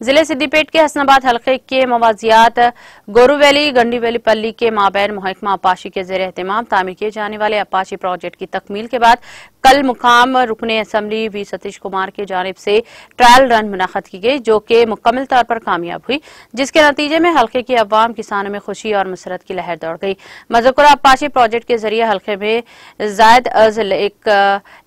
ज़िले सिद्दीपेट के हसनाबाद हल्के के मवाजियात, गोरुवैली, गंडीवैली पल्ली के माबैन महकमा अपाशी के जेर एहतमाम तामीर किए जाने वाले अपाशी प्रोजेक्ट की तकमील के बाद कल मुकाम रुकने असम्बली वी सतीश कुमार की जानब से ट्रायल रन मुनद की गई, जो कि मुकम्मल तौर पर कामयाब हुई, जिसके नतीजे में हल्के की अवाम किसानों में खुशी और मसरत की लहर दौड़ गई। मजकुरा अपाशी प्रोजेक्ट के ज़रिए हल्के में जायद अज एक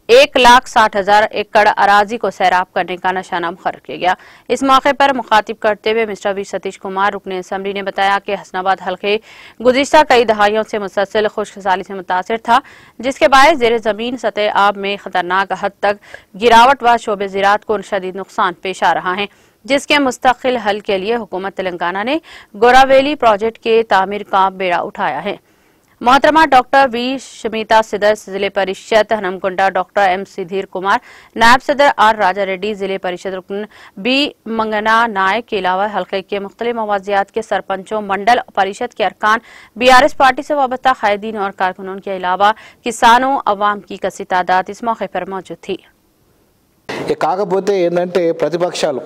एक लाख साठ हज़ार एकड़ अराजी को सैराब करने का निशाना मुखर किया गया। इस मौके पर मुखातिब करते हुए मिस्टर वी सतीश कुमार, रुकने असम्बली ने बताया कि हसनाबाद हल्के गुजशत कई दहाइयों से मुसलसल खुशहाली से मुतासर था, जिसके बायस जेर ज़मीन सतह आब में खतरनाक हद तक गिरावट व शोबे ज़रात को शदीद नुकसान पेश आ रहा है, जिसके मुस्तकिल हल के लिए हुकूमत तेलंगाना ने गोरावेली प्रोजेक्ट के तामीर का बेड़ा उठाया है। मोहतरमा डॉक्टर वी शमिता सिदर जिले परिषद हनमकुंडा डॉक्टर एम सिधीर कुमार नायब सदर आर राजा रेड्डी जिले परिषद रुकन बी मंगना नायक के अलावा हल्के के मुख्तलि मवाजियात के सरपंचों मंडल परिषद के अरकान बीआरएस पार्टी से वाबस्ता कायदीन और कारकुनों के अलावा किसानों अवाम की कसी तादाद इस मौके पर मौजूद थी ఇక కాకపోతే ఏంటంటే ప్రతిపక్షాలు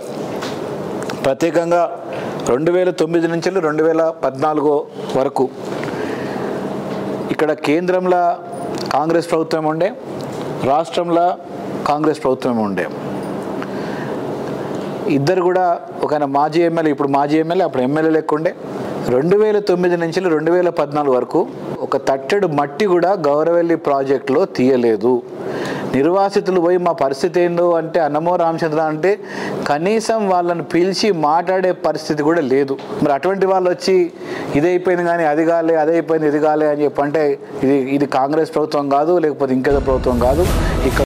ప్రత్యేకంగా రెండు వేల తొమ్మిది నుంచి రెండు వేల పద్నాలుగు వరకు ఇక్కడ కేంద్రంలో కాంగ్రెస్ ప్రభుత్వం ఉండే రాష్ట్రంలో కాంగ్రెస్ ప్రభుత్వం ఉండే. ఇద్దరు కూడా ఒక మాజీ ఎమ్మెల్యే ఇప్పుడు మాజీ ఎమ్మెల్యే అప్పుడు ఎమ్మెల్యే లేకుండే రెండు వేల తొమ్మిది నుంచి రెండు వేల పద్నాలుగు వరకు ఒక తట్టెడు మట్టి కూడా గౌరవెల్లి ప్రాజెక్టులో తీయలేదు. నిర్వాసితులు పోయి మా పరిస్థితి ఏందో అంటే అన్నమో రామచంద్ర అంటే కనీసం వాళ్ళని పిలిచి మాట్లాడే పరిస్థితి కూడా లేదు. మరి అటువంటి వాళ్ళు వచ్చి ఇది అయిపోయింది కానీ అది కాలే అది అయిపోయింది ఇది కాలే అని చెప్పంటే ఇది ఇది కాంగ్రెస్ ప్రభుత్వం కాదు లేకపోతే ఇంకేదో ప్రభుత్వం కాదు. ఇక్కడ